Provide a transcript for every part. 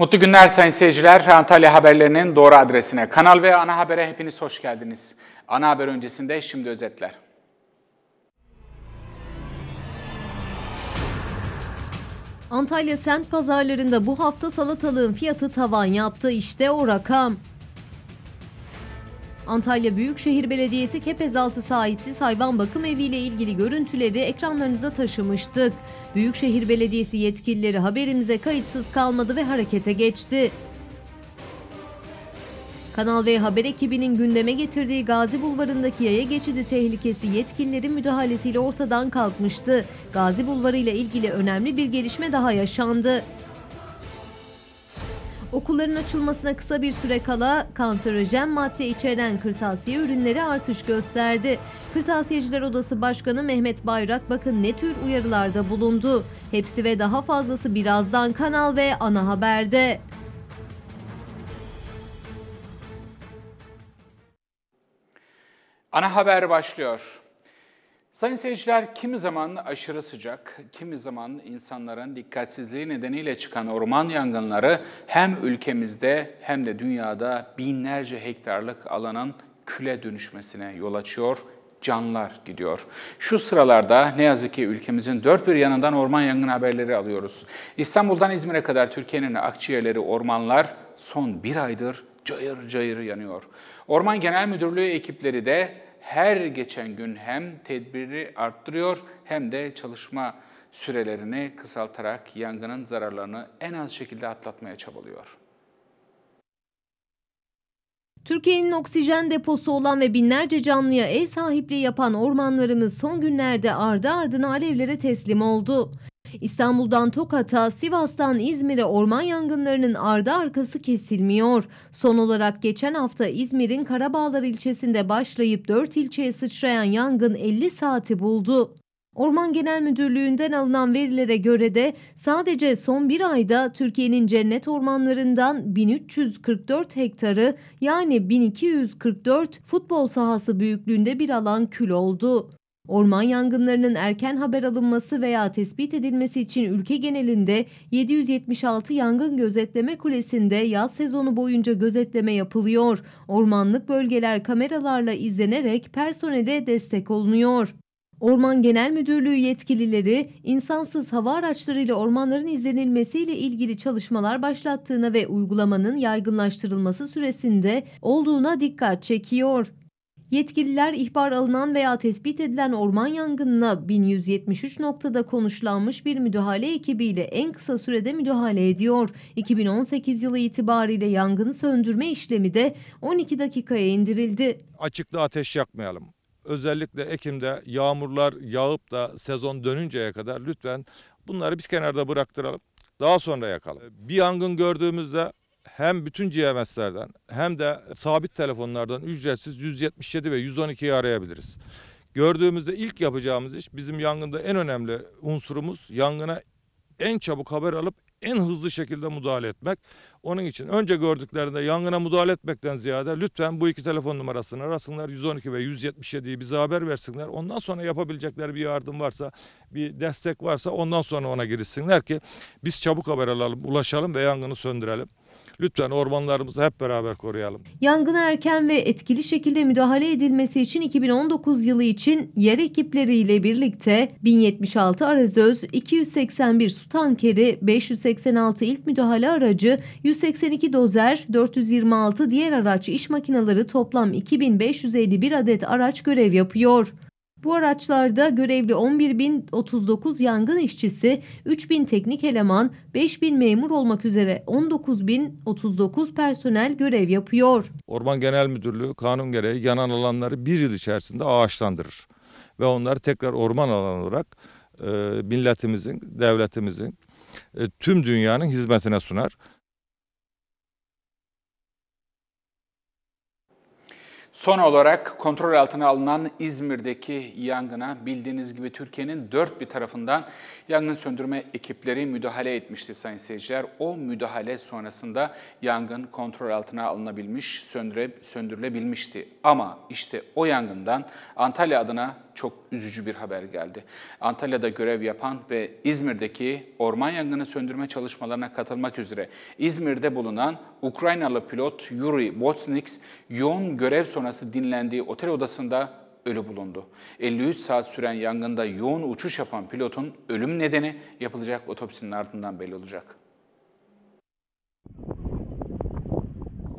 Mutlu günler sayın seyirciler. Antalya haberlerinin doğru adresine, kanal ve ana habere hepiniz hoş geldiniz. Ana haber öncesinde şimdi özetler. Antalya sent pazarlarında bu hafta salatalığın fiyatı tavan yaptı. İşte o rakam. Antalya Büyükşehir Belediyesi Kepezaltı sahipsiz hayvan bakım evi ile ilgili görüntüleri ekranlarınıza taşımıştık. Büyükşehir Belediyesi yetkilileri haberimize kayıtsız kalmadı ve harekete geçti. Kanal V haber ekibinin gündeme getirdiği Gazi Bulvarı'ndaki yaya geçidi tehlikesi yetkililerin müdahalesiyle ortadan kalkmıştı. Gazi Bulvarı ile ilgili önemli bir gelişme daha yaşandı. Okulların açılmasına kısa bir süre kala kanserojen madde içeren kırtasiye ürünleri artış gösterdi. Kırtasiyeciler Odası Başkanı Mehmet Bayrak bakın ne tür uyarılarda bulundu. Hepsi ve daha fazlası birazdan Kanal ve Ana Haber'de. Ana haber başlıyor. Sayın seyirciler, kimi zaman aşırı sıcak, kimi zaman insanların dikkatsizliği nedeniyle çıkan orman yangınları hem ülkemizde hem de dünyada binlerce hektarlık alanın küle dönüşmesine yol açıyor, canlar gidiyor. Şu sıralarda ne yazık ki ülkemizin dört bir yanından orman yangın haberleri alıyoruz. İstanbul'dan İzmir'e kadar Türkiye'nin akciğerleri ormanlar son bir aydır cayır cayır yanıyor. Orman Genel Müdürlüğü ekipleri de her geçen gün hem tedbiri arttırıyor hem de çalışma sürelerini kısaltarak yangının zararlarını en az şekilde atlatmaya çabalıyor. Türkiye'nin oksijen deposu olan ve binlerce canlıya ev sahipliği yapan ormanlarımız son günlerde ardı ardına alevlere teslim oldu. İstanbul'dan Tokat'a, Sivas'tan İzmir'e orman yangınlarının ardı arkası kesilmiyor. Son olarak geçen hafta İzmir'in Karabağlar ilçesinde başlayıp 4 ilçeye sıçrayan yangın 50 saati buldu. Orman Genel Müdürlüğü'nden alınan verilere göre de sadece son bir ayda Türkiye'nin cennet ormanlarından 1344 hektarı yani 1244 futbol sahası büyüklüğünde bir alan kül oldu. Orman yangınlarının erken haber alınması veya tespit edilmesi için ülke genelinde 776 yangın gözetleme kulesinde yaz sezonu boyunca gözetleme yapılıyor. Ormanlık bölgeler kameralarla izlenerek personele destek olunuyor. Orman Genel Müdürlüğü yetkilileri insansız hava araçlarıyla ormanların izlenilmesiyle ilgili çalışmalar başlattığına ve uygulamanın yaygınlaştırılması süresinde olduğuna dikkat çekiyor. Yetkililer ihbar alınan veya tespit edilen orman yangınına 1173 noktada konuşlanmış bir müdahale ekibiyle en kısa sürede müdahale ediyor. 2018 yılı itibariyle yangını söndürme işlemi de 12 dakikaya indirildi. Açıkta ateş yakmayalım. Özellikle Ekim'de yağmurlar yağıp da sezon dönünceye kadar lütfen bunları biz kenarda bıraktıralım. Daha sonra yakalım. Bir yangın gördüğümüzde hem bütün GMS'lerden hem de sabit telefonlardan ücretsiz 177 ve 112'yi arayabiliriz. Gördüğümüzde ilk yapacağımız iş bizim yangında en önemli unsurumuz yangına en çabuk haber alıp en hızlı şekilde müdahale etmek. Onun için önce gördüklerinde yangına müdahale etmekten ziyade lütfen bu iki telefon numarasını arasınlar. 112 ve 177'yi bize haber versinler. Ondan sonra yapabilecekleri bir yardım varsa, bir destek varsa ondan sonra ona girişsinler ki biz çabuk haber alalım, ulaşalım ve yangını söndürelim. Lütfen ormanlarımızı hep beraber koruyalım. Yangına erken ve etkili şekilde müdahale edilmesi için 2019 yılı için yer ekipleriyle birlikte 1076 arazöz, 281 su tankeri, 586 ilk müdahale aracı, 182 dozer, 426 diğer araç iş makineleri toplam 2551 adet araç görev yapıyor. Bu araçlarda görevli 11.039 yangın işçisi, 3.000 teknik eleman, 5.000 memur olmak üzere 19.039 personel görev yapıyor. Orman Genel Müdürlüğü kanun gereği yanan alanları bir yıl içerisinde ağaçlandırır. Ve onları tekrar orman alanı olarak e, milletimizin, devletimizin, e, tüm dünyanın hizmetine sunar. Son olarak kontrol altına alınan İzmir'deki yangına bildiğiniz gibi Türkiye'nin dört bir tarafından yangın söndürme ekipleri müdahale etmişti sayın seyirciler. O müdahale sonrasında yangın kontrol altına alınabilmiş, söndüre, söndürülebilmişti. Ama işte o yangından Antalya adına çok üzücü bir haber geldi. Antalya'da görev yapan ve İzmir'deki orman yangını söndürme çalışmalarına katılmak üzere İzmir'de bulunan Ukraynalı pilot Yuri Botsniks yoğun görev sonrası dinlendiği otel odasında ölü bulundu. 53 saat süren yangında yoğun uçuş yapan pilotun ölüm nedeni yapılacak otopsinin ardından belli olacak.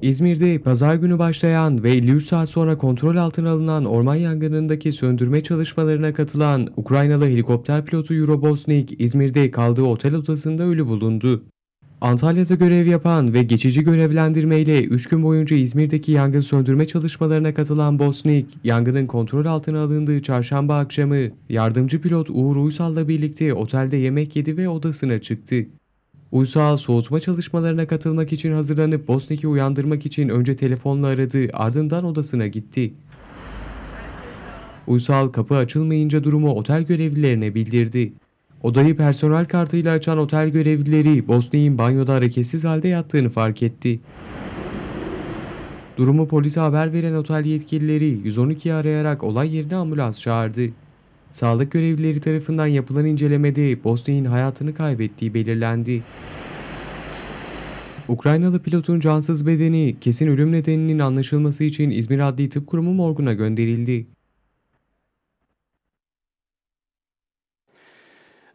İzmir'de pazar günü başlayan ve 53 saat sonra kontrol altına alınan orman yangınındaki söndürme çalışmalarına katılan Ukraynalı helikopter pilotu Eurobosnik, İzmir'de kaldığı otel odasında ölü bulundu. Antalya'da görev yapan ve geçici görevlendirmeyle 3 gün boyunca İzmir'deki yangın söndürme çalışmalarına katılan Bosnik, yangının kontrol altına alındığı çarşamba akşamı yardımcı pilot Uğur Uysal'la birlikte otelde yemek yedi ve odasına çıktı. Uysal soğutma çalışmalarına katılmak için hazırlanıp Bosnik'i uyandırmak için önce telefonla aradı, ardından odasına gitti. Uysal kapı açılmayınca durumu otel görevlilerine bildirdi. Odayı personel kartıyla açan otel görevlileri Bosnik'in banyoda hareketsiz halde yattığını fark etti. Durumu polise haber veren otel yetkilileri 112'yi arayarak olay yerine ambulans çağırdı. Sağlık görevlileri tarafından yapılan incelemede Bosnik'in hayatını kaybettiği belirlendi. Ukraynalı pilotun cansız bedeni kesin ölüm nedeninin anlaşılması için İzmir Adli Tıp Kurumu morguna gönderildi.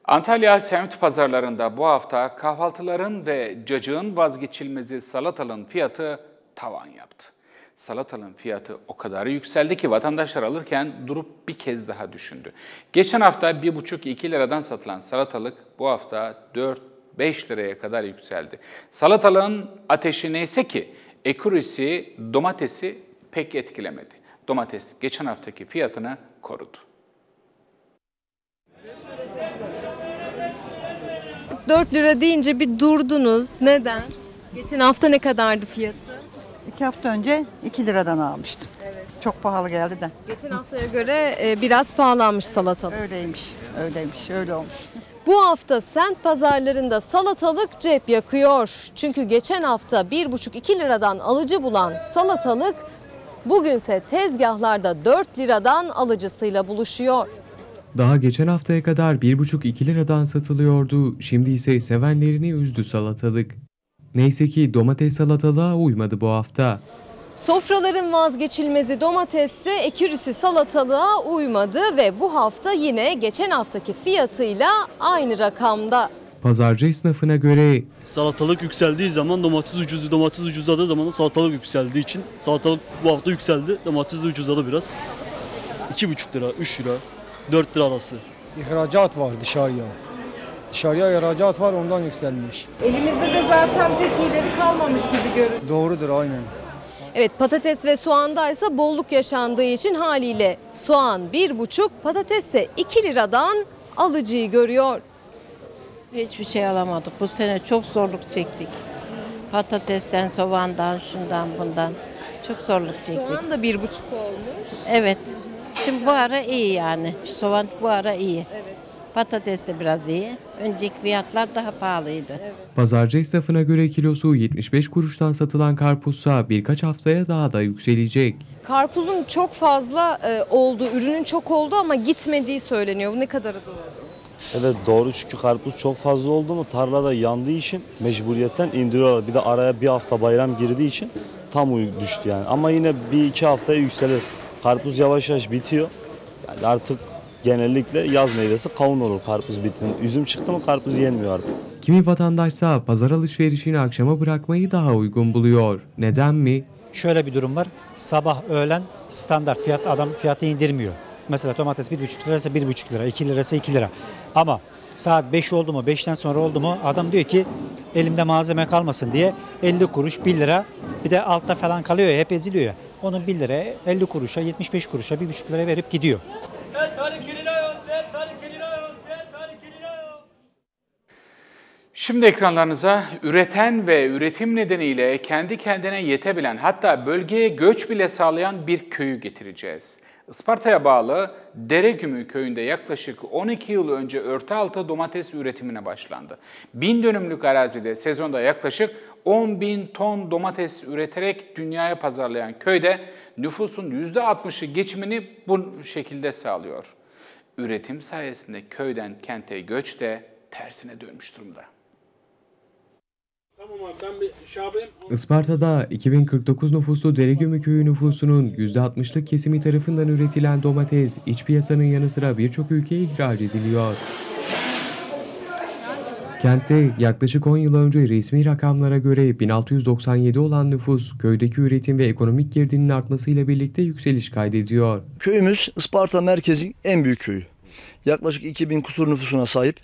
Antalya semt pazarlarında bu hafta kahvaltıların ve cacığın vazgeçilmezi salatalın fiyatı tavan yaptı. Salatalın fiyatı o kadar yükseldi ki vatandaşlar alırken durup bir kez daha düşündü. Geçen hafta 1,5-2 liradan satılan salatalık bu hafta 4-5 liraya kadar yükseldi. Salatalığın ateşi neyse ki ekurisi domatesi pek etkilemedi. Domates geçen haftaki fiyatını korudu. 4 lira deyince bir durdunuz. Neden? Geçen hafta ne kadardı fiyatı? İki hafta önce 2 liradan almıştım. Çok pahalı geldi de. Geçen haftaya göre e, biraz pahalanmış salatalık. Öyleymiş, öyleymiş, öyle olmuş. Bu hafta semt pazarlarında salatalık cep yakıyor. Çünkü geçen hafta 1,5-2 liradan alıcı bulan salatalık bugünse tezgahlarda 4 liradan alıcısıyla buluşuyor. Daha geçen haftaya kadar 1,5-2 liradan satılıyordu, şimdi ise sevenlerini üzdü salatalık. Neyse ki domates salatalığa uymadı bu hafta. Sofraların vazgeçilmezi domatesse ekürüsü salatalığa uymadı ve bu hafta yine geçen haftaki fiyatıyla aynı rakamda. Pazarcı esnafına göre Salatalık yükseldiği zaman domates ucuz, domates ucuzladığı zaman da salatalık yükseldiği için salatalık bu hafta yükseldi. Domates de ucuzladı biraz. 2,5 lira, 3 lira, 4 lira arası. İhracat var dışarıya. Dışarıya ihracat var ondan yükselmiş. Elimizde de zaten pek iyileri kalmamış gibi görünüyor. Doğrudur aynen. Evet patates ve soğanda ise bolluk yaşandığı için haliyle soğan 1,5 patates ise 2 liradan alıcıyı görüyor. Hiçbir şey alamadık. Bu sene çok zorluk çektik. Patatesten, soğandan, şundan, bundan. Çok zorluk çektik. Soğan da 1,5 olmuş. Evet. Şimdi bu ara iyi yani. Soğan bu ara iyi. Patates de biraz iyi. Önceki fiyatlar daha pahalıydı. pazarcı esnafına göre kilosu 75 kuruştan satılan karpuzsa birkaç haftaya daha da yükselecek. Karpuzun çok fazla e, olduğu, ürünün çok olduğu ama gitmediği söyleniyor. Bu ne kadar doğru? Evet doğru çünkü karpuz çok fazla oldu mu tarlada yandığı için mecburiyetten indiriyorlar. Bir de araya bir hafta bayram girdiği için tam uy düştü yani. Ama yine bir iki haftaya yükselir. Karpuz yavaş yavaş bitiyor. Yani artık genellikle yaz meyvesi kavun olur karpuz bittiğinde. Üzüm çıktı mı karpuz yenmiyor artık. Kimi vatandaşsa pazar alışverişini akşama bırakmayı daha uygun buluyor. Neden mi? Şöyle bir durum var. Sabah öğlen standart fiyat adam fiyatı indirmiyor. Mesela domates 1,5 liraysa 1,5 lira, 2 liraysa 2 lira. Ama saat 5 oldu mu, 5'ten sonra oldu mu adam diyor ki elimde malzeme kalmasın diye 50 kuruş 1 lira bir de altta falan kalıyor ya hep eziliyor ya. Onun 1 liraya 50 kuruşa 75 kuruşa 1,5 liraya verip gidiyor. Şimdi ekranlarınıza üreten ve üretim nedeniyle kendi kendine yetebilen hatta bölgeye göç bile sağlayan bir köyü getireceğiz. Isparta'ya bağlı Deregümü köyünde yaklaşık 12 yıl önce örtü altı domates üretimine başlandı. Bin dönümlük arazide sezonda yaklaşık 10 bin ton domates üreterek dünyaya pazarlayan köyde nüfusun %60'ı geçimini bu şekilde sağlıyor. Üretim sayesinde köyden kente göç de tersine dönmüş durumda. Isparta'da 2049 nüfuslu Deregümü köyü nüfusunun %60'lık kesimi tarafından üretilen domates iç piyasanın yanı sıra birçok ülkeye ihraç ediliyor. Kentte yaklaşık 10 yıl önce resmi rakamlara göre 1697 olan nüfus köydeki üretim ve ekonomik girdinin artmasıyla birlikte yükseliş kaydediyor. Köyümüz Isparta merkezin en büyük köyü. Yaklaşık 2000 kusur nüfusuna sahip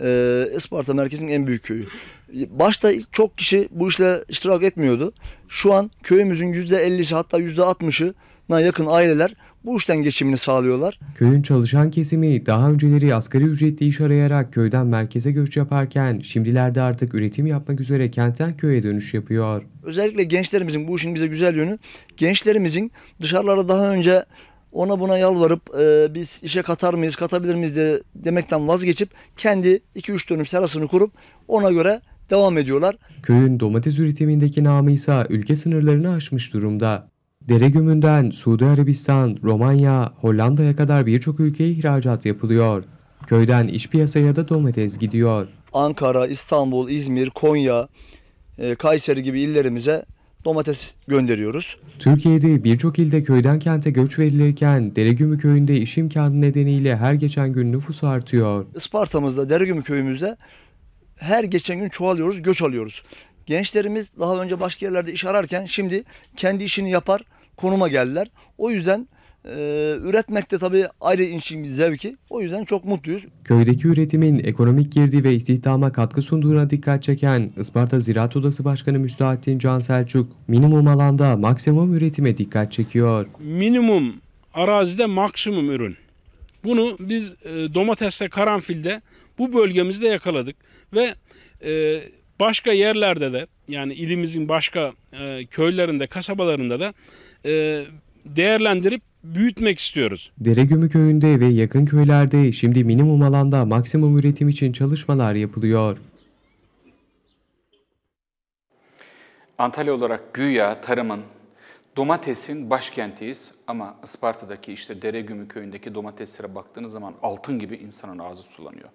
e, Isparta merkezin en büyük köyü. Başta çok kişi bu işle iştirak etmiyordu. Şu an köyümüzün %50'si hatta %60'ına yakın aileler bu işten geçimini sağlıyorlar. Köyün çalışan kesimi daha önceleri asgari ücretli iş arayarak köyden merkeze göç yaparken şimdilerde artık üretim yapmak üzere kentten köye dönüş yapıyor. Özellikle gençlerimizin bu işin bize güzel yönü gençlerimizin dışarılarda daha önce ona buna yalvarıp e, biz işe katar mıyız, katabilir miyiz diye demekten vazgeçip kendi 2-3 dönüm serasını kurup ona göre devam ediyorlar. Köyün domates üretimindeki namı ise ülke sınırlarını aşmış durumda. Deregümünden Suudi Arabistan, Romanya, Hollanda'ya kadar birçok ülkeye ihracat yapılıyor. Köyden iç piyasaya da domates gidiyor. Ankara, İstanbul, İzmir, Konya, e, Kayseri gibi illerimize domates gönderiyoruz. Türkiye'de birçok ilde köyden kente göç verilirken Deregümü köyünde iş imkanı nedeniyle her geçen gün nüfus artıyor. Isparta'mızda, Deregümü köyümüzde her geçen gün çoğalıyoruz, göç alıyoruz. Gençlerimiz daha önce başka yerlerde iş ararken şimdi kendi işini yapar konuma geldiler. O yüzden e, üretmekte tabii ayrı işin bir zevki. O yüzden çok mutluyuz. Köydeki üretimin ekonomik girdi ve istihdama katkı sunduğuna dikkat çeken Isparta Ziraat Odası Başkanı Müstahattin Can Selçuk, minimum alanda maksimum üretime dikkat çekiyor. Minimum arazide maksimum ürün. Bunu biz e, domateste, karanfilde bu bölgemizde yakaladık ve e, başka yerlerde de yani ilimizin başka e, köylerinde, kasabalarında da e, değerlendirip büyütmek istiyoruz. Deregümü köyünde ve yakın köylerde şimdi minimum alanda maksimum üretim için çalışmalar yapılıyor. Antalya olarak güya tarımın, domatesin başkentiyiz ama Isparta'daki işte Deregümü köyündeki domateslere baktığınız zaman altın gibi insanın ağzı sulanıyor.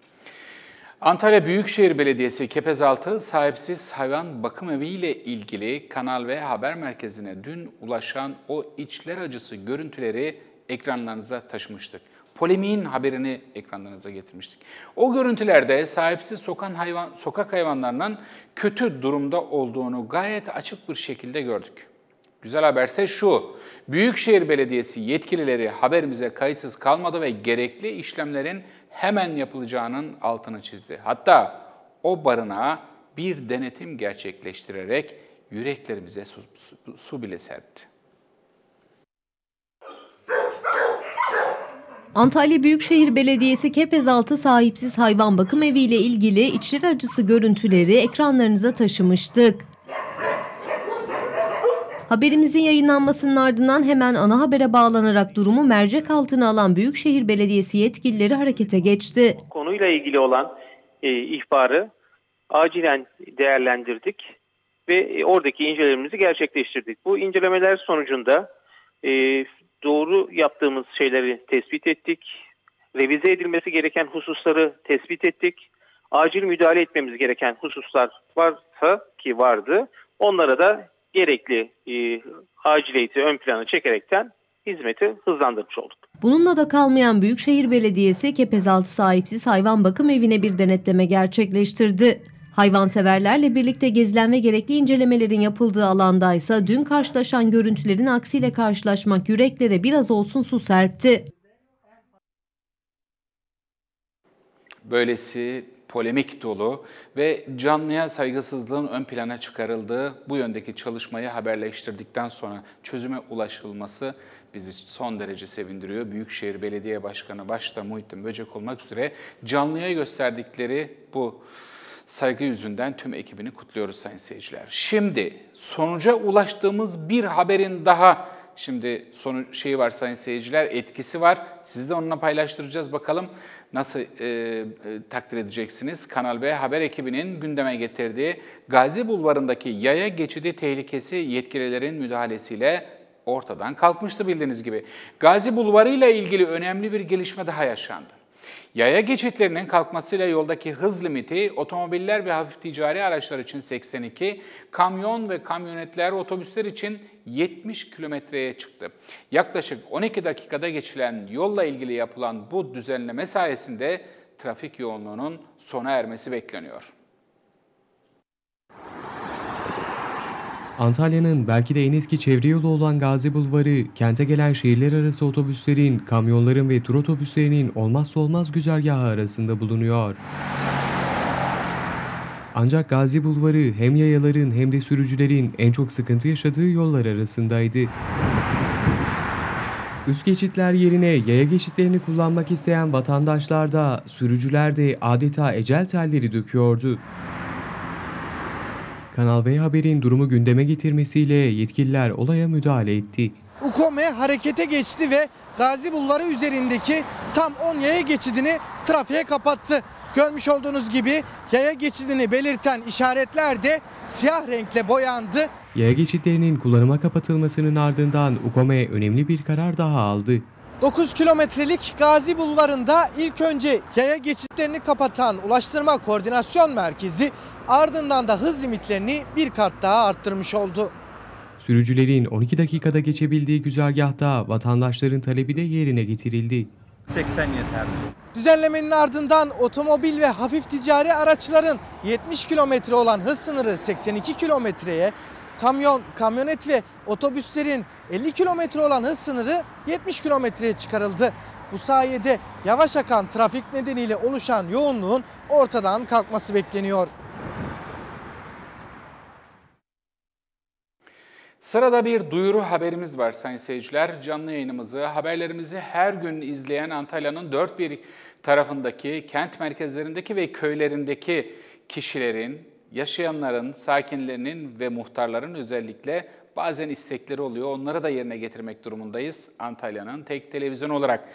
Antalya Büyükşehir Belediyesi Kepezaltı sahipsiz hayvan bakım evi ile ilgili kanal ve haber merkezine dün ulaşan o içler acısı görüntüleri ekranlarınıza taşımıştık. Polemiğin haberini ekranlarınıza getirmiştik. O görüntülerde sahipsiz sokan hayvan, sokak hayvanlarının kötü durumda olduğunu gayet açık bir şekilde gördük. Güzel haberse şu, Büyükşehir Belediyesi yetkilileri haberimize kayıtsız kalmadı ve gerekli işlemlerin hemen yapılacağının altını çizdi. Hatta o barınağa bir denetim gerçekleştirerek yüreklerimize su, su, su bile serpti. Antalya Büyükşehir Belediyesi Kepezaltı sahipsiz hayvan bakım evi ile ilgili içler acısı görüntüleri ekranlarınıza taşımıştık. Haberimizin yayınlanmasının ardından hemen ana habere bağlanarak durumu mercek altına alan Büyükşehir Belediyesi yetkilileri harekete geçti. Konuyla ilgili olan e, ihbarı acilen değerlendirdik ve e, oradaki incelememizi gerçekleştirdik. Bu incelemeler sonucunda e, doğru yaptığımız şeyleri tespit ettik. Revize edilmesi gereken hususları tespit ettik. Acil müdahale etmemiz gereken hususlar varsa ki vardı. Onlara da gerekli e, aciliyeti ön plana çekerekten hizmeti hızlandırmış olduk. Bununla da kalmayan Büyükşehir Belediyesi Kepezaltı sahipsiz hayvan bakım evine bir denetleme gerçekleştirdi. Hayvanseverlerle birlikte gezilen ve gerekli incelemelerin yapıldığı alandaysa dün karşılaşan görüntülerin aksiyle karşılaşmak yüreklere biraz olsun su serpti. Böylesi polemik dolu ve canlıya saygısızlığın ön plana çıkarıldığı bu yöndeki çalışmayı haberleştirdikten sonra çözüme ulaşılması bizi son derece sevindiriyor. Büyükşehir Belediye Başkanı başta Muhittin Böcek olmak üzere canlıya gösterdikleri bu saygı yüzünden tüm ekibini kutluyoruz sayın seyirciler. Şimdi sonuca ulaştığımız bir haberin daha şimdi sonu şeyi var sayın seyirciler etkisi var. Siz de onunla paylaştıracağız bakalım nasıl e, e, takdir edeceksiniz. Kanal B haber ekibinin gündeme getirdiği Gazi Bulvarı'ndaki yaya geçidi tehlikesi yetkililerin müdahalesiyle ortadan kalkmıştı bildiğiniz gibi. Gazi Bulvarı ile ilgili önemli bir gelişme daha yaşandı. Yaya geçitlerinin kalkmasıyla yoldaki hız limiti otomobiller ve hafif ticari araçlar için 82, kamyon ve kamyonetler, otobüsler için 70 kilometreye çıktı. Yaklaşık 12 dakikada geçilen yolla ilgili yapılan bu düzenleme sayesinde trafik yoğunluğunun sona ermesi bekleniyor. Antalya'nın belki de en eski çevre yolu olan Gazi Bulvarı, kente gelen şehirler arası otobüslerin, kamyonların ve tur otobüslerinin olmazsa olmaz güzergahı arasında bulunuyor. Ancak Gazi Bulvarı hem yayaların hem de sürücülerin en çok sıkıntı yaşadığı yollar arasındaydı. Üst geçitler yerine yaya geçitlerini kullanmak isteyen vatandaşlar da, sürücüler de adeta ecel telleri döküyordu. Kanal B Haber'in durumu gündeme getirmesiyle yetkililer olaya müdahale etti. Ukome harekete geçti ve Gazi Bulvarı üzerindeki tam 10 yaya geçidini trafiğe kapattı. Görmüş olduğunuz gibi yaya geçidini belirten işaretler de siyah renkle boyandı. Yaya geçitlerinin kullanıma kapatılmasının ardından UKOME önemli bir karar daha aldı. 9 kilometrelik Gazi Bulvarı'nda ilk önce yaya geçitlerini kapatan Ulaştırma Koordinasyon Merkezi ardından da hız limitlerini bir kat daha arttırmış oldu. Sürücülerin 12 dakikada geçebildiği güzergahta vatandaşların talebi de yerine getirildi. 80 yeterli. Düzenlemenin ardından otomobil ve hafif ticari araçların 70 kilometre olan hız sınırı 82 kilometreye, kamyon, kamyonet ve otobüslerin 50 kilometre olan hız sınırı 70 kilometreye çıkarıldı. Bu sayede yavaş akan trafik nedeniyle oluşan yoğunluğun ortadan kalkması bekleniyor. Sırada bir duyuru haberimiz var sayın seyirciler. Canlı yayınımızı, haberlerimizi her gün izleyen Antalya'nın dört bir tarafındaki, kent merkezlerindeki ve köylerindeki kişilerin, yaşayanların, sakinlerinin ve muhtarların özellikle bazen istekleri oluyor. Onları da yerine getirmek durumundayız Antalya'nın tek televizyon olarak.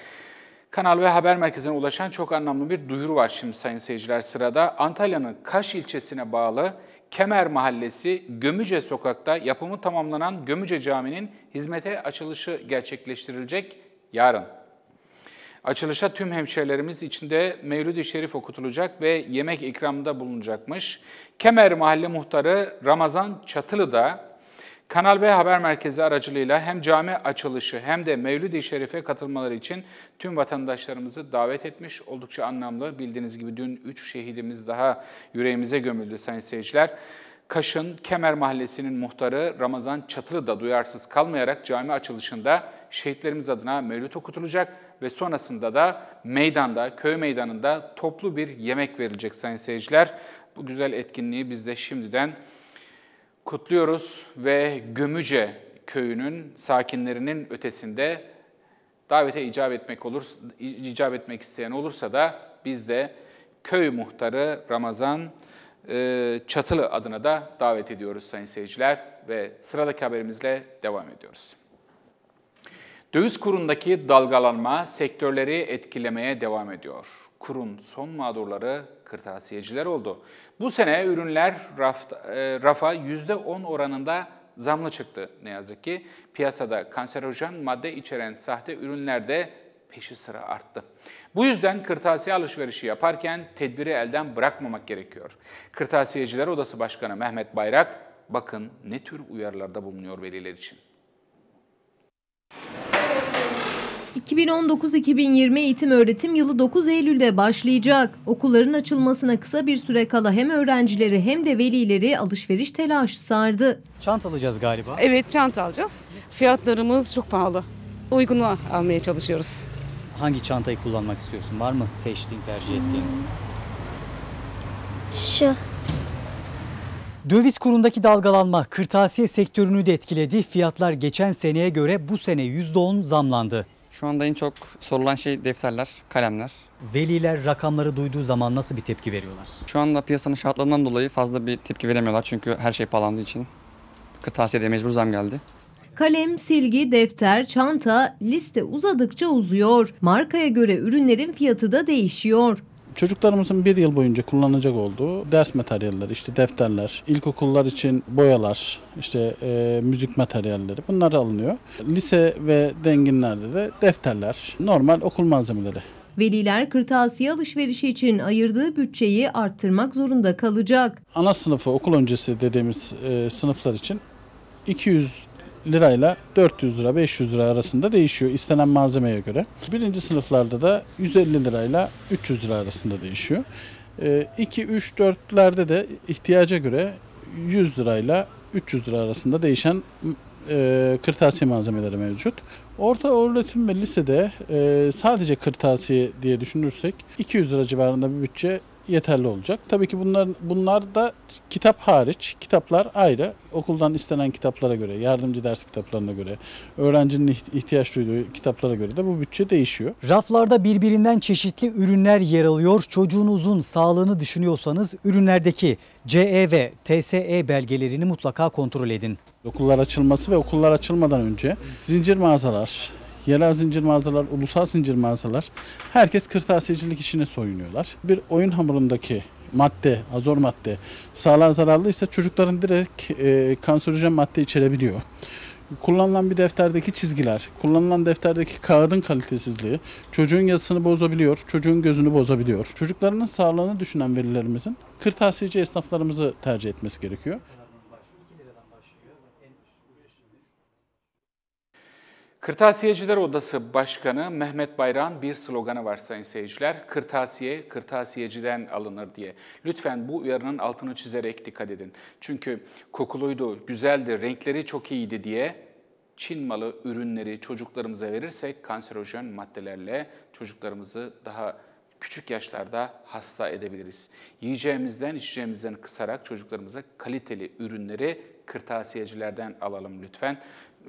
Kanal ve Haber Merkezi'ne ulaşan çok anlamlı bir duyuru var şimdi sayın seyirciler sırada. Antalya'nın Kaş ilçesine bağlı Kemer Mahallesi Gömüce Sokak'ta yapımı tamamlanan Gömüce Camii'nin hizmete açılışı gerçekleştirilecek yarın. Açılışa tüm hemşehrilerimiz içinde Mevlid-i Şerif okutulacak ve yemek ikramında bulunacakmış. Kemer Mahalle Muhtarı Ramazan Çatılı da Kanal B Haber Merkezi aracılığıyla hem cami açılışı hem de Mevlid-i Şerif'e katılmaları için tüm vatandaşlarımızı davet etmiş. Oldukça anlamlı. Bildiğiniz gibi dün 3 şehidimiz daha yüreğimize gömüldü sayın seyirciler. Kaş'ın Kemer Mahallesi'nin muhtarı Ramazan Çatılı da duyarsız kalmayarak cami açılışında şehitlerimiz adına mevlüt okutulacak ve sonrasında da meydanda, köy meydanında toplu bir yemek verilecek sayın seyirciler. Bu güzel etkinliği biz de şimdiden kutluyoruz ve Gömüce köyünün sakinlerinin ötesinde davete icap etmek olur, icap etmek isteyen olursa da biz de köy muhtarı Ramazan e, Çatılı adına da davet ediyoruz sayın seyirciler ve sıradaki haberimizle devam ediyoruz. Döviz kurundaki dalgalanma sektörleri etkilemeye devam ediyor. Kurun son mağdurları kırtasiyeciler oldu. Bu sene ürünler e, rafa %10 oranında zamlı çıktı ne yazık ki. Piyasada kanserojen madde içeren sahte ürünler de peşi sıra arttı. Bu yüzden kırtasiye alışverişi yaparken tedbiri elden bırakmamak gerekiyor. Kırtasiyeciler Odası Başkanı Mehmet Bayrak, bakın ne tür uyarılarda bulunuyor veliler için. 2019-2020 eğitim öğretim yılı 9 Eylül'de başlayacak. Okulların açılmasına kısa bir süre kala hem öğrencileri hem de velileri alışveriş telaşı sardı. Çanta alacağız galiba. Evet çanta alacağız. Fiyatlarımız çok pahalı. Uygunu almaya çalışıyoruz. Hangi çantayı kullanmak istiyorsun? Var mı seçtiğin, tercih ettiğin? Şu. Döviz kurundaki dalgalanma kırtasiye sektörünü de etkiledi. Fiyatlar geçen seneye göre bu sene %10 zamlandı. Şu anda en çok sorulan şey defterler, kalemler. Veliler rakamları duyduğu zaman nasıl bir tepki veriyorlar? Şu anda piyasanın şartlarından dolayı fazla bir tepki veremiyorlar çünkü her şey pahalandığı için. Kırtasiyede mecbur zam geldi. Kalem, silgi, defter, çanta liste uzadıkça uzuyor. Markaya göre ürünlerin fiyatı da değişiyor. Çocuklarımızın bir yıl boyunca kullanacak olduğu ders materyalleri, işte defterler, ilkokullar için boyalar, işte e, müzik materyalleri bunlar alınıyor. Lise ve denginlerde de defterler, normal okul malzemeleri. Veliler kırtasiye alışverişi için ayırdığı bütçeyi arttırmak zorunda kalacak. Ana sınıfı okul öncesi dediğimiz e, sınıflar için 200 lirayla 400 lira 500 lira arasında değişiyor istenen malzemeye göre. Birinci sınıflarda da 150 lirayla 300 lira arasında değişiyor. 2, 3, 4'lerde de ihtiyaca göre 100 lirayla 300 lira arasında değişen e, kırtasiye malzemeleri mevcut. Orta öğretim ve lisede e, sadece kırtasiye diye düşünürsek 200 lira civarında bir bütçe yeterli olacak. Tabii ki bunlar bunlar da kitap hariç, kitaplar ayrı. Okuldan istenen kitaplara göre, yardımcı ders kitaplarına göre, öğrencinin ihtiyaç duyduğu kitaplara göre de bu bütçe değişiyor. Raflarda birbirinden çeşitli ürünler yer alıyor. Çocuğunuzun sağlığını düşünüyorsanız ürünlerdeki CE ve TSE belgelerini mutlaka kontrol edin. Okullar açılması ve okullar açılmadan önce zincir mağazalar, yerel zincir mağazalar, ulusal zincir mağazalar herkes kırtasiyecilik işine soyunuyorlar. Bir oyun hamurundaki madde, azor madde sağlığa zararlıysa çocukların direkt e, kanserojen madde içerebiliyor. Kullanılan bir defterdeki çizgiler, kullanılan defterdeki kağıdın kalitesizliği çocuğun yazısını bozabiliyor, çocuğun gözünü bozabiliyor. Çocuklarının sağlığını düşünen velilerimizin kırtasiyeci esnaflarımızı tercih etmesi gerekiyor. Kırtasiyeciler Odası Başkanı Mehmet Bayrak'ın bir sloganı var sayın seyirciler. Kırtasiye, kırtasiyeciden alınır diye. Lütfen bu uyarının altını çizerek dikkat edin. Çünkü kokuluydu, güzeldi, renkleri çok iyiydi diye Çin malı ürünleri çocuklarımıza verirsek kanserojen maddelerle çocuklarımızı daha küçük yaşlarda hasta edebiliriz. Yiyeceğimizden, içeceğimizden kısarak çocuklarımıza kaliteli ürünleri kırtasiyecilerden alalım lütfen.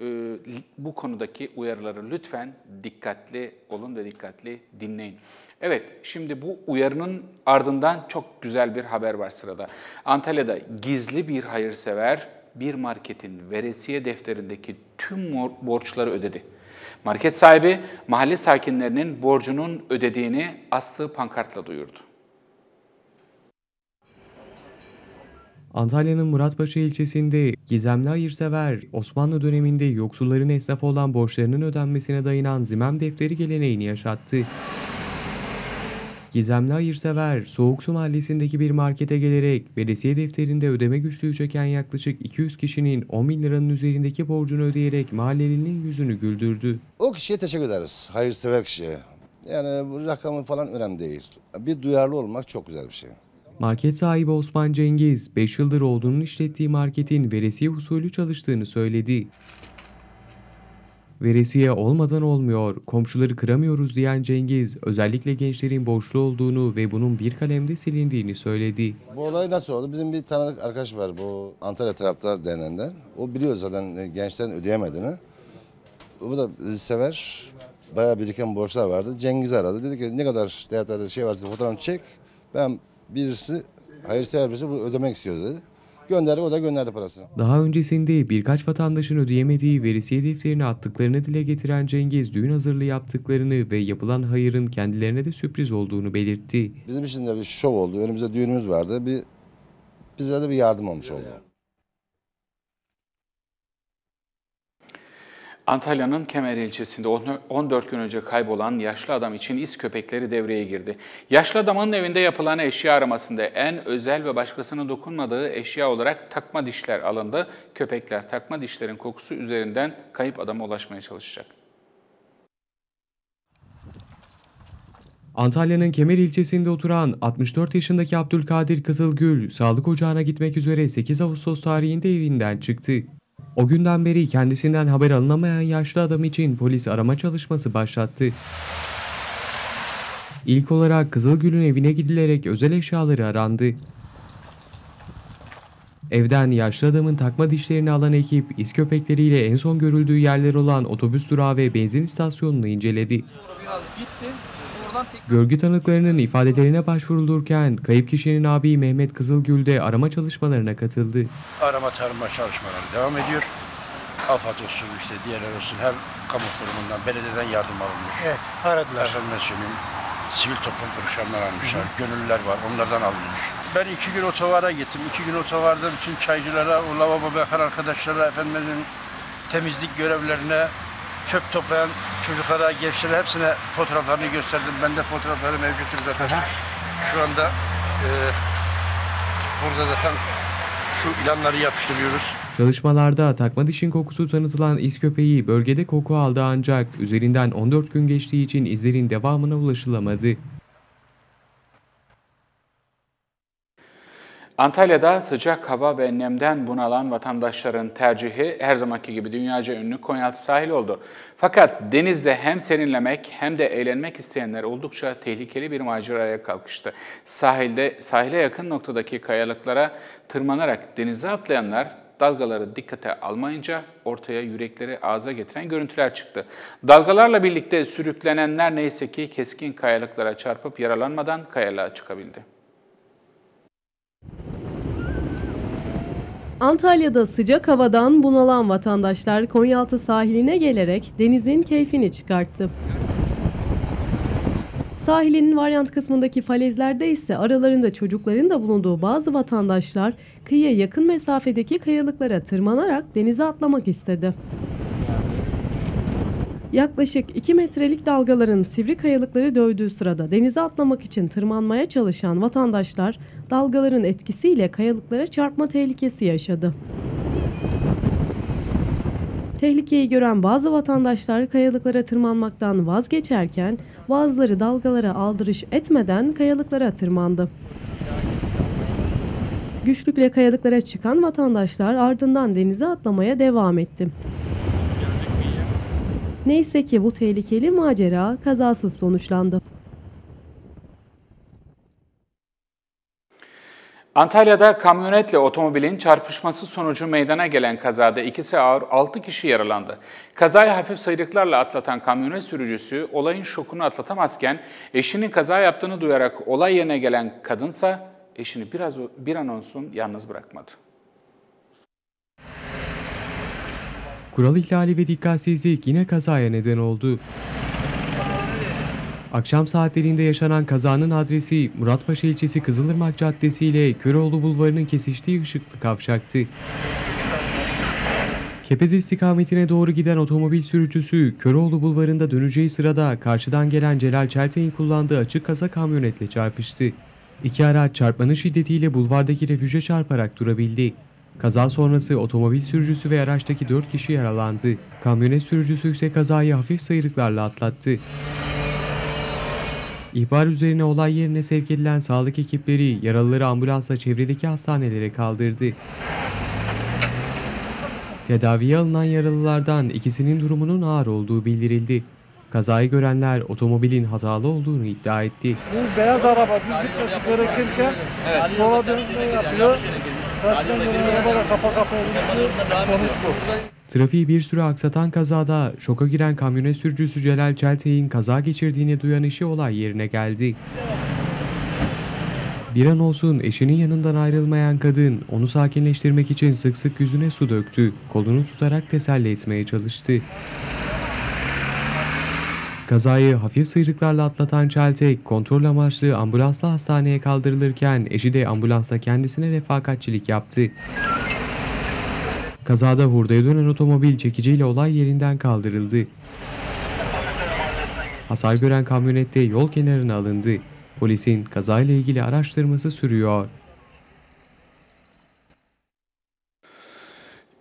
Ee, bu konudaki uyarıları lütfen dikkatli olun ve dikkatli dinleyin. Evet, şimdi bu uyarının ardından çok güzel bir haber var sırada. Antalya'da gizli bir hayırsever bir marketin veresiye defterindeki tüm borçları ödedi. Market sahibi mahalle sakinlerinin borcunun ödediğini astığı pankartla duyurdu. Antalya'nın Muratpaşa ilçesinde gizemli hayırsever Osmanlı döneminde yoksulların esnafı olan borçlarının ödenmesine dayanan zimem defteri geleneğini yaşattı. Gizemli hayırsever Soğuk Su Mahallesi'ndeki bir markete gelerek veresiye defterinde ödeme güçlüğü çeken yaklaşık 200 kişinin 10 bin liranın üzerindeki borcunu ödeyerek mahallelinin yüzünü güldürdü. O kişiye teşekkür ederiz. Hayırsever kişiye. Yani bu rakamı falan önemli değil. Bir duyarlı olmak çok güzel bir şey. Market sahibi Osman Cengiz, 5 yıldır olduğunun işlettiği marketin veresiye usulü çalıştığını söyledi. Veresiye olmadan olmuyor, komşuları kıramıyoruz diyen Cengiz, özellikle gençlerin borçlu olduğunu ve bunun bir kalemde silindiğini söyledi. Bu olay nasıl oldu? Bizim bir tanıdık arkadaş var bu Antalya Taraftar Derneği'nden. O biliyor zaten gençlerin ödeyemediğini. O da sever. Bayağı biriken borçlar vardı. Cengiz aradı. Dedi ki ne kadar değerli şey varsa fotoğrafını çek. Ben birisi hayırsever birisi bu ödemek istiyor dedi. Gönderdi o da gönderdi parasını. Daha öncesinde birkaç vatandaşın ödeyemediği veresiye defterini attıklarını dile getiren Cengiz düğün hazırlığı yaptıklarını ve yapılan hayırın kendilerine de sürpriz olduğunu belirtti. Bizim için de bir şov oldu. Önümüzde düğünümüz vardı. Bir bize de bir yardım olmuş oldu. Antalya'nın Kemer ilçesinde 14 gün önce kaybolan yaşlı adam için iz köpekleri devreye girdi. Yaşlı adamın evinde yapılan eşya aramasında en özel ve başkasının dokunmadığı eşya olarak takma dişler alındı. Köpekler takma dişlerin kokusu üzerinden kayıp adama ulaşmaya çalışacak. Antalya'nın Kemer ilçesinde oturan 64 yaşındaki Abdülkadir Kızılgül, sağlık ocağına gitmek üzere 8 Ağustos tarihinde evinden çıktı. O günden beri kendisinden haber alınamayan yaşlı adam için polis arama çalışması başlattı. İlk olarak Kızılgül'ün evine gidilerek özel eşyaları arandı. Evden yaşlı adamın takma dişlerini alan ekip iz köpekleriyle en son görüldüğü yerler olan otobüs durağı ve benzin istasyonunu inceledi. Görgü tanıklarının ifadelerine başvurulurken kayıp kişinin abi Mehmet Kızılgül de arama çalışmalarına katıldı. Arama tarama çalışmaları devam ediyor. AFAD olsun işte diğerler olsun her kamu kurumundan, belediyeden yardım alınmış. Evet, aradılar. Söyleyeyim, sivil toplum kuruluşlarından almışlar, gönüllüler var, onlardan alınmış. Ben iki gün otogara gittim. iki gün otogarda bütün çaycılara, o lavabo bakan arkadaşlara, efendim temizlik görevlerine, çöp toplayan çocuklara, gençlere hepsine fotoğraflarını gösterdim. Bende fotoğrafları mevcuttur zaten. Şu anda e, burada zaten şu ilanları yapıştırıyoruz. Çalışmalarda takma dişin kokusu tanıtılan iz köpeği bölgede koku aldı ancak üzerinden 14 gün geçtiği için izlerin devamına ulaşılamadı. Antalya'da sıcak hava ve nemden bunalan vatandaşların tercihi her zamanki gibi dünyaca ünlü Konyaaltı sahil oldu. Fakat denizde hem serinlemek hem de eğlenmek isteyenler oldukça tehlikeli bir maceraya kalkıştı. Sahilde sahile yakın noktadaki kayalıklara tırmanarak denize atlayanlar dalgaları dikkate almayınca ortaya yürekleri ağza getiren görüntüler çıktı. Dalgalarla birlikte sürüklenenler neyse ki keskin kayalıklara çarpıp yaralanmadan kayalığa çıkabildi. Antalya'da sıcak havadan bunalan vatandaşlar Konyaaltı sahiline gelerek denizin keyfini çıkarttı. Sahilin varyant kısmındaki falezlerde ise aralarında çocukların da bulunduğu bazı vatandaşlar kıyıya yakın mesafedeki kayalıklara tırmanarak denize atlamak istedi. Yaklaşık 2 metrelik dalgaların sivri kayalıkları dövdüğü sırada denize atlamak için tırmanmaya çalışan vatandaşlar dalgaların etkisiyle kayalıklara çarpma tehlikesi yaşadı. Tehlikeyi gören bazı vatandaşlar kayalıklara tırmanmaktan vazgeçerken bazıları dalgalara aldırış etmeden kayalıklara tırmandı. Güçlükle kayalıklara çıkan vatandaşlar ardından denize atlamaya devam etti. Neyse ki bu tehlikeli macera kazasız sonuçlandı. Antalya'da kamyonetle otomobilin çarpışması sonucu meydana gelen kazada ikisi ağır 6 kişi yaralandı. Kazayı hafif sıyrıklarla atlatan kamyonet sürücüsü olayın şokunu atlatamazken eşinin kaza yaptığını duyarak olay yerine gelen kadınsa eşini biraz bir an olsun yalnız bırakmadı. Kural ihlali ve dikkatsizlik yine kazaya neden oldu. Akşam saatlerinde yaşanan kazanın adresi Muratpaşa ilçesi Kızılırmak Caddesi ile Köroğlu Bulvarı'nın kesiştiği ışıklı kavşaktı. Kepez istikametine doğru giden otomobil sürücüsü Köroğlu Bulvarı'nda döneceği sırada karşıdan gelen Celal Çeltek'in kullandığı açık kasa kamyonetle çarpıştı. İki araç çarpmanın şiddetiyle bulvardaki refüje çarparak durabildi. Kaza sonrası otomobil sürücüsü ve araçtaki 4 kişi yaralandı. Kamyonet sürücüsü ise kazayı hafif sıyrıklarla atlattı. İhbar üzerine olay yerine sevk edilen sağlık ekipleri yaralıları ambulansla çevredeki hastanelere kaldırdı. Tedaviye alınan yaralılardan ikisinin durumunun ağır olduğu bildirildi. Kazayı görenler otomobilin hatalı olduğunu iddia etti. Bu beyaz araba düz gitmesi gerekirken sola dönme yapıyor. Karşıdan. Trafiği bir süre aksatan kazada şoka giren kamyonet sürücüsü Celal Çeltek'in kaza geçirdiğini duyan eşi olay yerine geldi. Bir an olsun eşinin yanından ayrılmayan kadın onu sakinleştirmek için sık sık yüzüne su döktü. Kolunu tutarak teselli etmeye çalıştı. Kazayı hafif sıyrıklarla atlatan Çeltek kontrol amaçlı ambulansla hastaneye kaldırılırken eşi de ambulansla kendisine refakatçilik yaptı. Kazada hurdaya dönen otomobil çekiciyle olay yerinden kaldırıldı. Hasar gören kamyonette yol kenarına alındı. Polisin kazayla ilgili araştırması sürüyor.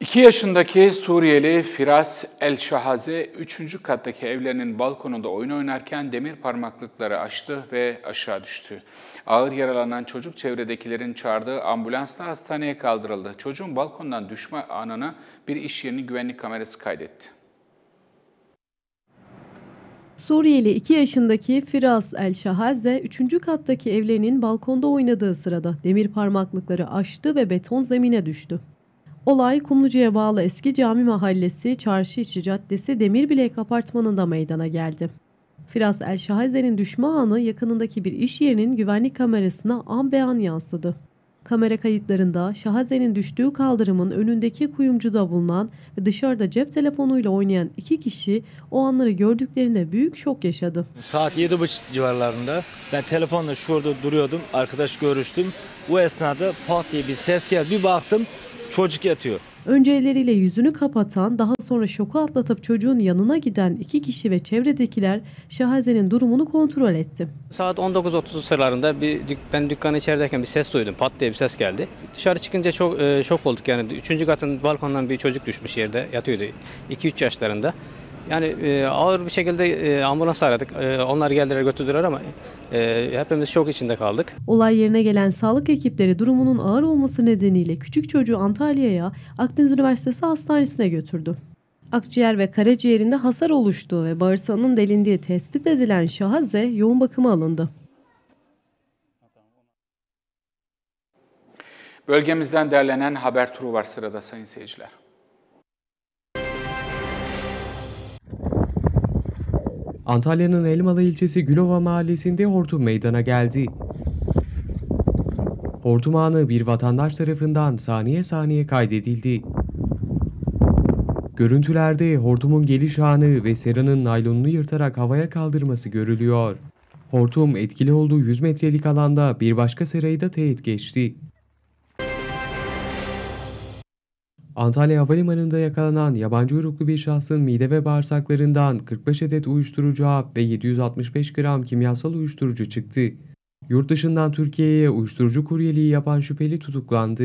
2 yaşındaki Suriyeli Firas El Şahaze 3. kattaki evlerinin balkonunda oyun oynarken demir parmaklıkları açtı ve aşağı düştü. Ağır yaralanan çocuk çevredekilerin çağırdığı ambulansla hastaneye kaldırıldı. Çocuğun balkondan düşme anını bir iş yerinin güvenlik kamerası kaydetti. Suriyeli 2 yaşındaki Firas El Şahaze 3. kattaki evlerinin balkonda oynadığı sırada demir parmaklıkları aştı ve beton zemine düştü. Olay Kumlucu'ya bağlı eski cami mahallesi Çarşı İçi Caddesi Demirbilek apartmanında meydana geldi. Firas El Şahaze'nin düşme anı yakınındaki bir iş yerinin güvenlik kamerasına an beyan yansıdı. Kamera kayıtlarında Şahaze'nin düştüğü kaldırımın önündeki kuyumcuda bulunan ve dışarıda cep telefonuyla oynayan iki kişi o anları gördüklerinde büyük şok yaşadı. Saat 7.30 civarlarında ben telefonla şurada duruyordum. Arkadaş görüştüm. Bu esnada pat diye bir ses geldi. Bir baktım çocuk yatıyor. Önce elleriyle yüzünü kapatan, daha sonra şoku atlatıp çocuğun yanına giden iki kişi ve çevredekiler Şahaze'nin durumunu kontrol etti. Saat 19.30 sıralarında bir ben dükkanın içerideyken bir ses duydum. Pat diye bir ses geldi. Dışarı çıkınca çok e, şok olduk yani. Üçüncü katın balkondan bir çocuk düşmüş yerde yatıyordu. 2-3 yaşlarında. Yani e, ağır bir şekilde e, ambulans aradık. E, onlar geldiler götürdüler ama e, hepimiz şok içinde kaldık. Olay yerine gelen sağlık ekipleri durumunun ağır olması nedeniyle küçük çocuğu Antalya'ya Akdeniz Üniversitesi Hastanesi'ne götürdü. Akciğer ve karaciğerinde hasar oluştuğu ve bağırsağının delindiği tespit edilen Şahaze yoğun bakıma alındı. Bölgemizden derlenen haber turu var sırada sayın seyirciler. Antalya'nın Elmalı ilçesi Gülova mahallesinde hortum meydana geldi. Hortum anı bir vatandaş tarafından saniye saniye kaydedildi. Görüntülerde hortumun geliş anı ve seranın naylonunu yırtarak havaya kaldırması görülüyor. Hortum etkili olduğu 100 metrelik alanda bir başka serayı da teğet geçti. Antalya Havalimanı'nda yakalanan yabancı uyruklu bir şahsın mide ve bağırsaklarından 45 adet uyuşturucu ve 765 gram kimyasal uyuşturucu çıktı. Yurt dışından Türkiye'ye uyuşturucu kuryeliği yapan şüpheli tutuklandı.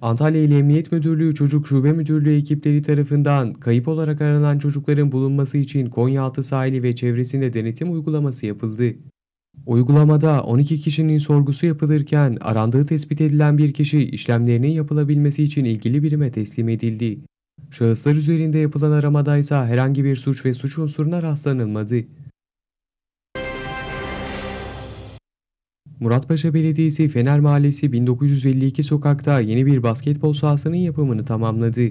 Antalya İl Emniyet Müdürlüğü Çocuk Şube Müdürlüğü ekipleri tarafından kayıp olarak aranan çocukların bulunması için Konyaaltı sahili ve çevresinde denetim uygulaması yapıldı. Uygulamada 12 kişinin sorgusu yapılırken arandığı tespit edilen bir kişi işlemlerinin yapılabilmesi için ilgili birime teslim edildi. Şahıslar üzerinde yapılan aramada ise herhangi bir suç ve suç unsuruna rastlanılmadı. Muratpaşa Belediyesi Fener Mahallesi 1952 sokakta yeni bir basketbol sahasının yapımını tamamladı.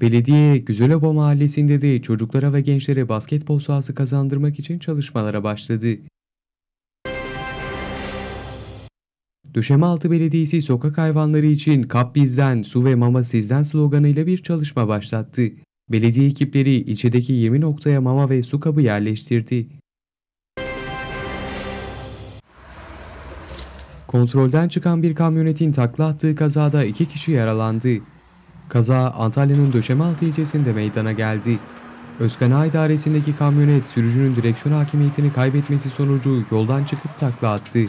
Belediye Güzeloba Mahallesi'nde de çocuklara ve gençlere basketbol sahası kazandırmak için çalışmalara başladı. Döşemealtı Belediyesi sokak hayvanları için kap bizden, su ve mama sizden sloganıyla bir çalışma başlattı. Belediye ekipleri ilçedeki 20 noktaya mama ve su kabı yerleştirdi. Kontrolden çıkan bir kamyonetin takla attığı kazada iki kişi yaralandı. Kaza Antalya'nın Döşemealtı ilçesinde meydana geldi. Özkana idaresindeki kamyonet sürücünün direksiyon hakimiyetini kaybetmesi sonucu yoldan çıkıp takla attı.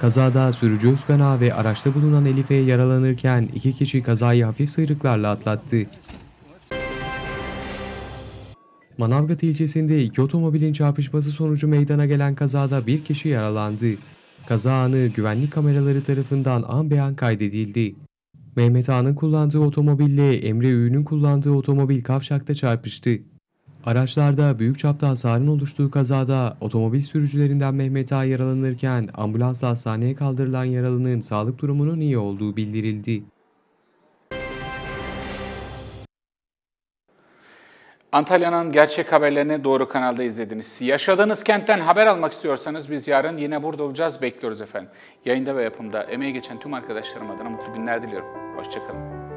Kazada sürücü Özkan ve araçta bulunan Elife yaralanırken iki kişi kazayı hafif sıyrıklarla atlattı. Manavgat ilçesinde iki otomobilin çarpışması sonucu meydana gelen kazada bir kişi yaralandı. Kaza anı güvenlik kameraları tarafından an beyan kaydedildi. Mehmet Ağa'nın kullandığı otomobille Emre Ü'nün kullandığı otomobil kavşakta çarpıştı. Araçlarda büyük çapta hasarın oluştuğu kazada otomobil sürücülerinden Mehmet Ağa yaralanırken ambulansla hastaneye kaldırılan yaralının sağlık durumunun iyi olduğu bildirildi. Antalya'nın gerçek haberlerini doğru kanalda izlediniz. Yaşadığınız kentten haber almak istiyorsanız biz yarın yine burada olacağız. Bekliyoruz efendim. Yayında ve yapımda emeği geçen tüm arkadaşlarım adına mutlu günler diliyorum. Hoşçakalın.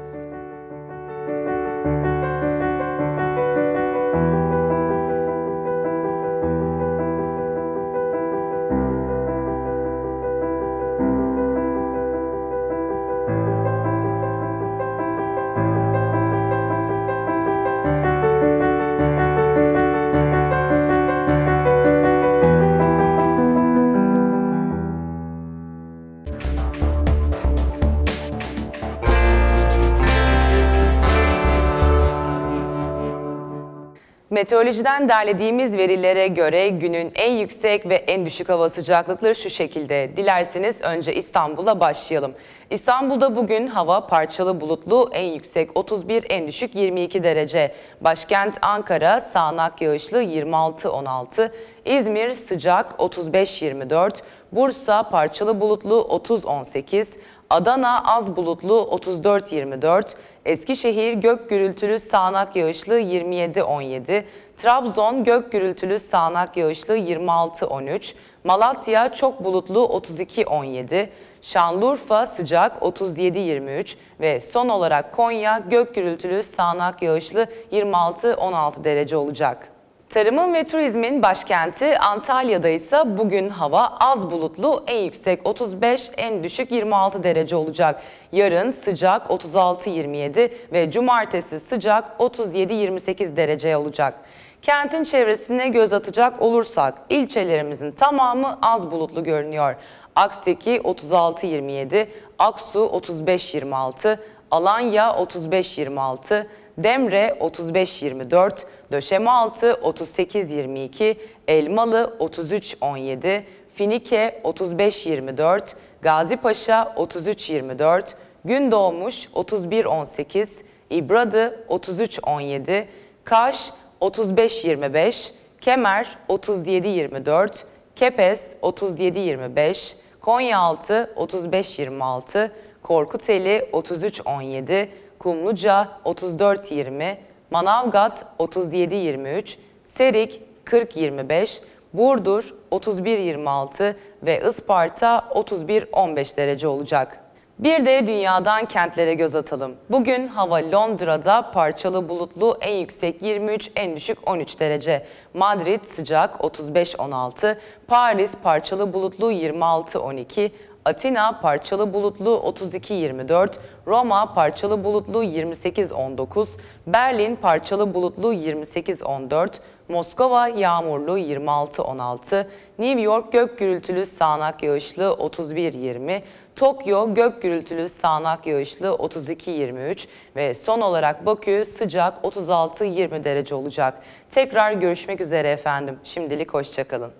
Meteorolojiden derlediğimiz verilere göre günün en yüksek ve en düşük hava sıcaklıkları şu şekilde. Dilerseniz önce İstanbul'a başlayalım. İstanbul'da bugün hava parçalı bulutlu, en yüksek 31, en düşük 22 derece. Başkent Ankara sağanak yağışlı 26-16, İzmir sıcak 35-24, Bursa parçalı bulutlu 30-18, Adana az bulutlu 34-24, Eskişehir gök gürültülü sağanak yağışlı 27-17, Trabzon gök gürültülü sağanak yağışlı 26-13, Malatya çok bulutlu 32-17, Şanlıurfa sıcak 37-23 ve son olarak Konya gök gürültülü sağanak yağışlı 26-16 derece olacak. Tarımın ve turizmin başkenti Antalya'da ise bugün hava az bulutlu, en yüksek 35, en düşük 26 derece olacak. Yarın sıcak 36-27 ve cumartesi sıcak 37-28 derece olacak. Kentin çevresine göz atacak olursak ilçelerimizin tamamı az bulutlu görünüyor. Akseki 36-27, Aksu 35-26, Alanya 35-26, Demre 35-24, Döşemealtı 38-22, Elmalı 33-17, Finike 35-24, Gazipaşa 33-24, Gündoğmuş 31-18, İbradı 33-17, Kaş 35-25, Kemer 37-24, Kepes 37-25, Konyaaltı 35-26, Korkuteli 33-17, Kumluca 34-20, Manavgat 37-23, Serik 40-25, Burdur 31-26 ve Isparta 31-15 derece olacak. Bir de dünyadan kentlere göz atalım. Bugün hava Londra'da parçalı bulutlu en yüksek 23, en düşük 13 derece. Madrid sıcak 35-16, Paris parçalı bulutlu 26-12, Atina parçalı bulutlu 32-24, Roma parçalı bulutlu 28-19, Berlin parçalı bulutlu 28-14, Moskova yağmurlu 26-16, New York gök gürültülü sağanak yağışlı 31-20, Tokyo gök gürültülü sağanak yağışlı 32-23 ve son olarak Bakü sıcak 36-20 derece olacak. Tekrar görüşmek üzere efendim. Şimdilik hoşçakalın.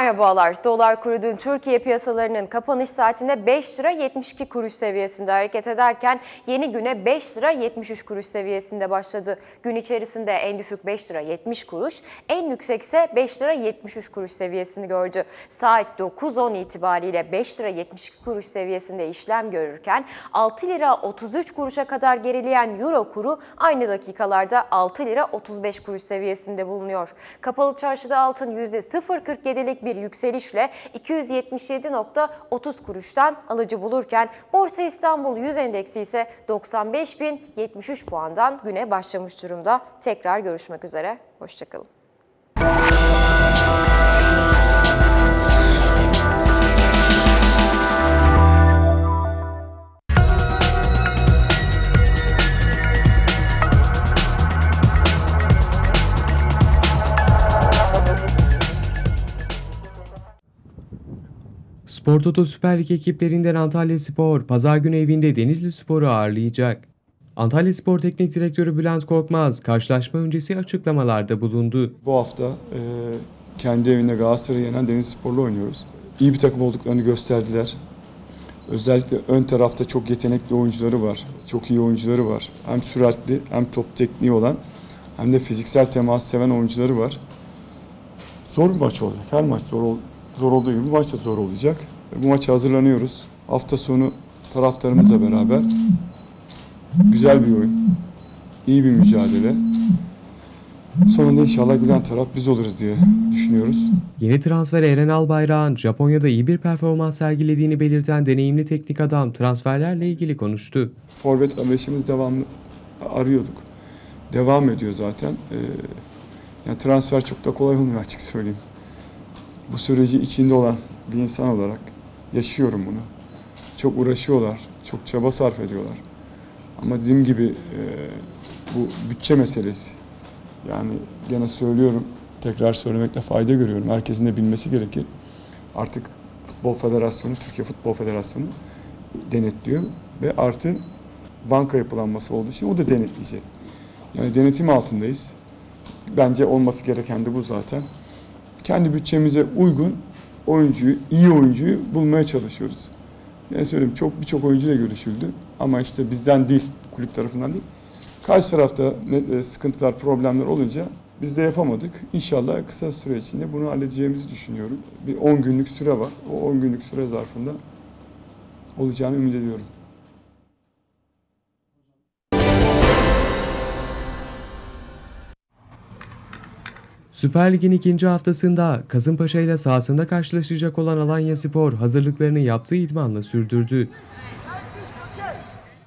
Merhabalar. Dolar kuru dün Türkiye piyasalarının kapanış saatinde 5 lira 72 kuruş seviyesinde hareket ederken yeni güne 5 lira 73 kuruş seviyesinde başladı. Gün içerisinde en düşük 5 lira 70 kuruş, en yüksekse 5 lira 73 kuruş seviyesini gördü. Saat 9.10 itibariyle 5 lira 72 kuruş seviyesinde işlem görürken 6 lira 33 kuruşa kadar gerileyen euro kuru aynı dakikalarda 6 lira 35 kuruş seviyesinde bulunuyor. Kapalı çarşıda altın %0.47'lik bir yükselişle 277.30 kuruştan alıcı bulurken Borsa İstanbul 100 endeksi ise 95.073 puandan güne başlamış durumda. Tekrar görüşmek üzere. Hoşçakalın. Spor Toto Süper Lig ekiplerinden Antalya Spor, pazar günü evinde Denizli Spor'u ağırlayacak. Antalya Spor Teknik Direktörü Bülent Korkmaz, karşılaşma öncesi açıklamalarda bulundu. Bu hafta e, kendi evinde Galatasaray'ı yenen Denizli Spor'la oynuyoruz. İyi bir takım olduklarını gösterdiler. Özellikle ön tarafta çok yetenekli oyuncuları var. Çok iyi oyuncuları var. Hem süratli hem top tekniği olan hem de fiziksel temas seven oyuncuları var. Zor bir maç olacak. Her maç zor, zor olduğu gibi bu maç da zor olacak. Bu maça hazırlanıyoruz. Hafta sonu taraftarımızla beraber güzel bir oyun, iyi bir mücadele. Sonunda inşallah gülen taraf biz oluruz diye düşünüyoruz. Yeni transfer Eren Albayrak'ın Japonya'da iyi bir performans sergilediğini belirten deneyimli teknik adam transferlerle ilgili konuştu. Forvet arayışımız devamlı arıyorduk. Devam ediyor zaten. Ee, yani transfer çok da kolay olmuyor açık söyleyeyim. Bu süreci içinde olan bir insan olarak yaşıyorum bunu. Çok uğraşıyorlar, çok çaba sarf ediyorlar. Ama dediğim gibi e, bu bütçe meselesi. Yani gene söylüyorum, tekrar söylemekte fayda görüyorum. Herkesin de bilmesi gerekir. Artık Futbol Federasyonu, Türkiye Futbol Federasyonu denetliyor ve artı banka yapılanması olduğu için o da denetleyecek. Yani denetim altındayız. Bence olması gereken de bu zaten. Kendi bütçemize uygun oyuncuyu, iyi oyuncuyu bulmaya çalışıyoruz. Yani söyleyeyim çok birçok oyuncuyla görüşüldü ama işte bizden değil, kulüp tarafından değil. Karşı tarafta e, sıkıntılar, problemler olunca biz de yapamadık. İnşallah kısa süre içinde bunu halledeceğimizi düşünüyorum. Bir 10 günlük süre var. O 10 günlük süre zarfında olacağını ümit ediyorum. Süper Lig'in ikinci haftasında Kasımpaşa ile sahasında karşılaşacak olan Alanya Spor hazırlıklarını yaptığı idmanla sürdürdü.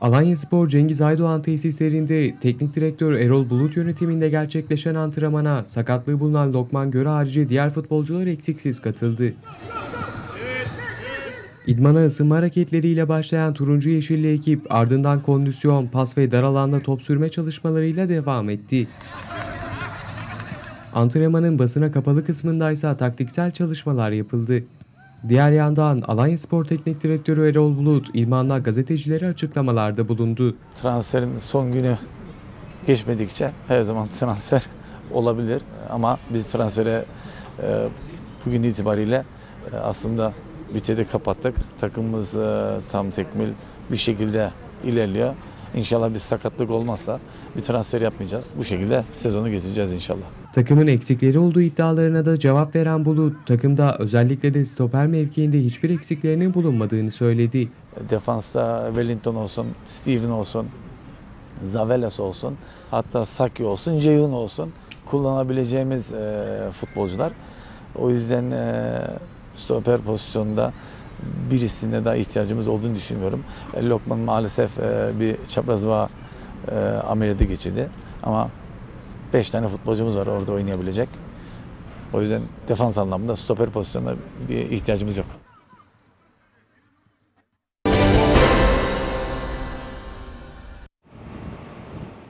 Alanya Spor Cengiz Aydoğan tesislerinde teknik direktör Erol Bulut yönetiminde gerçekleşen antrenmana sakatlığı bulunan Lokman Göre harici diğer futbolcular eksiksiz katıldı. İdmana ısınma hareketleriyle başlayan turuncu yeşilli ekip ardından kondisyon, pas ve dar alanda top sürme çalışmalarıyla devam etti. Antrenmanın basına kapalı kısmındaysa taktiksel çalışmalar yapıldı. Diğer yandan Alanya Spor Teknik Direktörü Erol Bulut, İlman'la gazetecilere açıklamalarda bulundu. Transferin son günü geçmedikçe her zaman transfer olabilir. Ama biz transfere e, bugün itibariyle e, aslında bitedi kapattık. Takımımız e, tam tekmil bir şekilde ilerliyor. İnşallah bir sakatlık olmazsa bir transfer yapmayacağız. Bu şekilde sezonu geçireceğiz inşallah. Takımın eksikleri olduğu iddialarına da cevap veren Bulut, takımda özellikle de stoper mevkiinde hiçbir eksiklerinin bulunmadığını söyledi. Defansta Wellington olsun, Steven olsun, Zavelas olsun, hatta Saki olsun, Ceyhun olsun kullanabileceğimiz e, futbolcular. O yüzden e, stoper pozisyonunda birisine daha ihtiyacımız olduğunu düşünmüyorum. E, Lokman maalesef e, bir çapraz bağ e, ameliyatı geçirdi. Ama 5 tane futbolcumuz var orada oynayabilecek. O yüzden defans anlamında stoper pozisyonuna bir ihtiyacımız yok.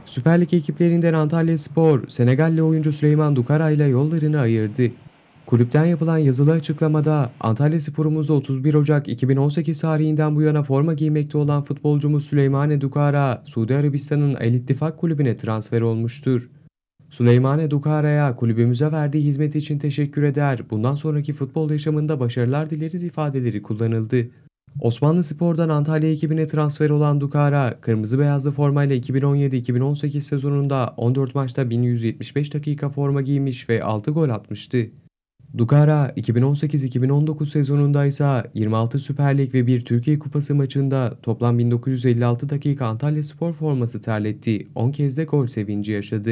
Süper Lig ekiplerinden Antalya Spor, Senegalli oyuncu Süleyman Dukara ile yollarını ayırdı. Kulüpten yapılan yazılı açıklamada Antalya Spor'umuzda 31 Ocak 2018 tarihinden bu yana forma giymekte olan futbolcumuz Süleymane Dukara, Suudi Arabistan'ın El İttifak kulübüne transfer olmuştur. Süleymane Dukara'ya kulübümüze verdiği hizmet için teşekkür eder, bundan sonraki futbol yaşamında başarılar dileriz ifadeleri kullanıldı. Osmanlı Spor'dan Antalya ekibine transfer olan Dukara, kırmızı beyazlı formayla 2017-2018 sezonunda 14 maçta 1175 dakika forma giymiş ve 6 gol atmıştı. Dukara 2018-2019 sezonunda ise 26 Süper Lig ve bir Türkiye Kupası maçında toplam 1956 dakika Antalya Spor forması terletti, 10 kez de gol sevinci yaşadı.